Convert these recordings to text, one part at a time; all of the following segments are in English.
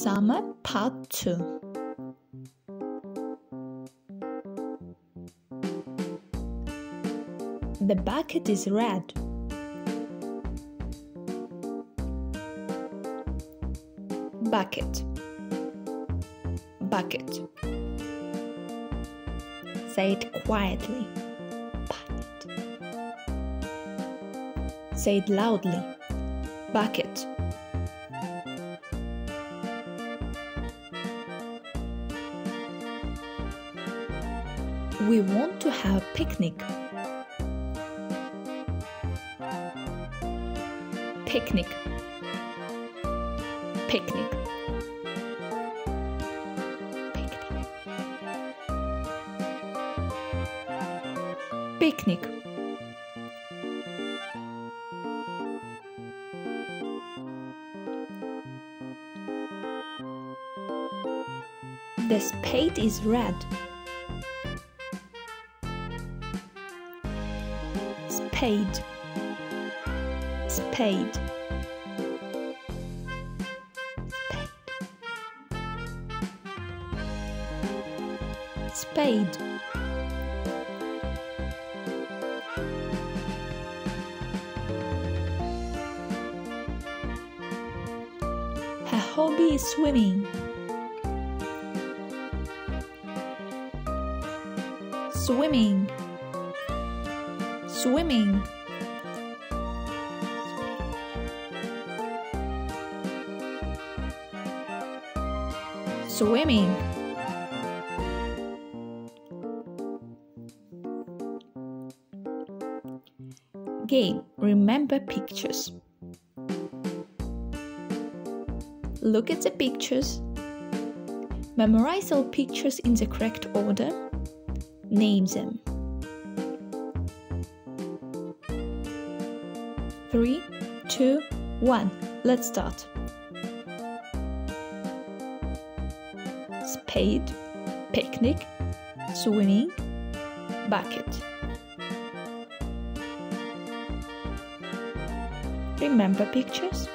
Summer Part 2 The bucket is red. Bucket Bucket Say it quietly. Bucket Say it loudly. Bucket We want to have a picnic. Picnic. Picnic. Picnic. Picnic. The spade is red. Spade. Spade. Spade. Her hobby is swimming. Swimming. Swimming. Swimming. Game Remember pictures. Look at the pictures. Memorize all pictures in the correct order. Name them. Three, two, one. Let's start. Spade, picnic, swimming, bucket. Remember pictures?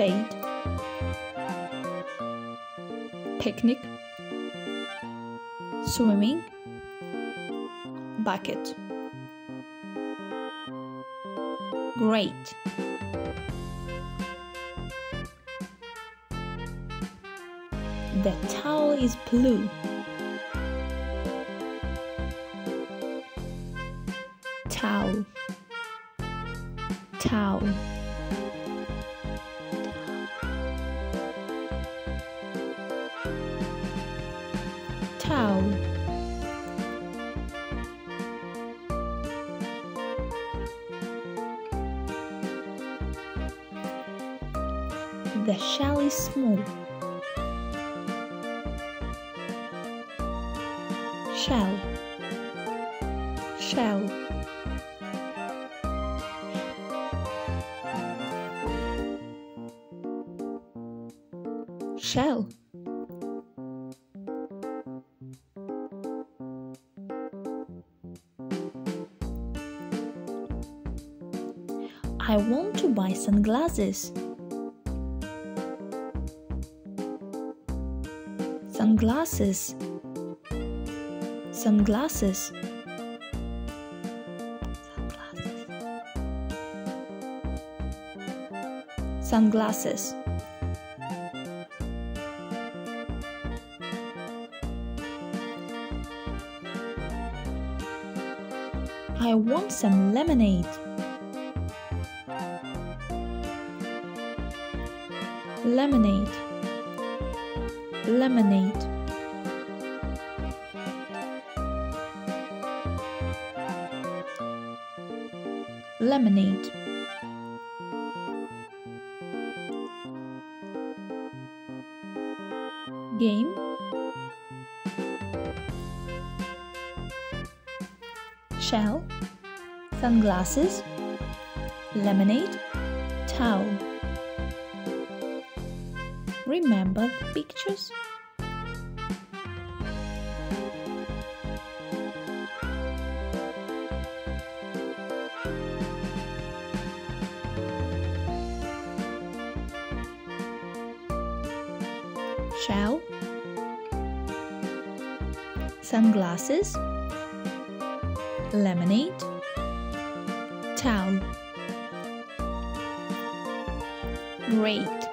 Spade, picnic, swimming, bucket. Great. The towel is blue. Towel. Towel. Towel. The shell is small. Shell. Shell. Shell. I want to buy sunglasses. Sunglasses. Sunglasses. Sunglasses. I want some lemonade. Lemonade. Lemonade. Lemonade. Game. Shell. Sunglasses. Lemonade. Towel. Remember pictures? Shell, sunglasses, lemonade, towel. Great!